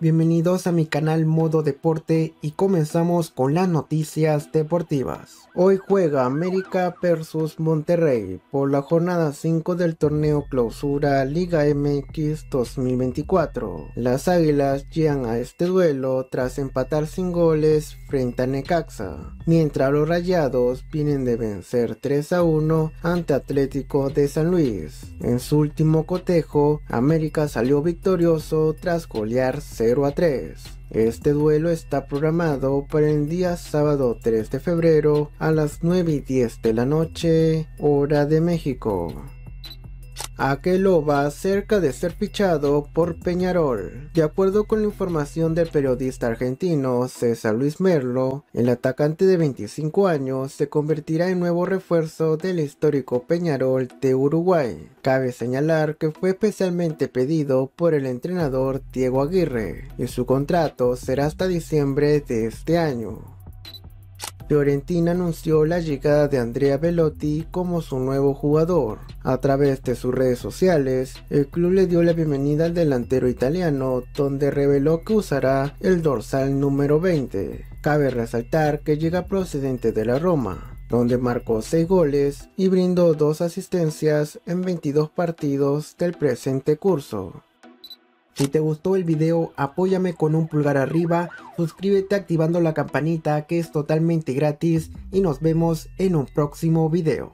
bienvenidos a mi canal Modo Deporte y comenzamos con las noticias deportivas. Hoy juega América vs Monterrey por la jornada 5 del torneo Clausura Liga MX 2024. Las Águilas llegan a este duelo tras empatar sin goles frente a Necaxa, mientras los Rayados vienen de vencer 3 a 1 ante Atlético de San Luis. En su último cotejo, América salió victorioso tras golear 0 a 3. Este duelo está programado para el día sábado 3 de febrero a las 9 y 10 de la noche, hora de México. Akeloba cerca de ser fichado por Peñarol. De acuerdo con la información del periodista argentino César Luis Merlo, el atacante de 25 años se convertirá en nuevo refuerzo del histórico Peñarol de Uruguay. Cabe señalar que fue especialmente pedido por el entrenador Diego Aguirre y su contrato será hasta diciembre de este año. Fiorentina anunció la llegada de Andrea Velotti como su nuevo jugador. A través de sus redes sociales, el club le dio la bienvenida al delantero italiano, donde reveló que usará el dorsal número 20. Cabe resaltar que llega procedente de la Roma, donde marcó 6 goles y brindó 2 asistencias en 22 partidos del presente curso. Si te gustó el video, apóyame con un pulgar arriba, suscríbete activando la campanita que es totalmente gratis y nos vemos en un próximo video.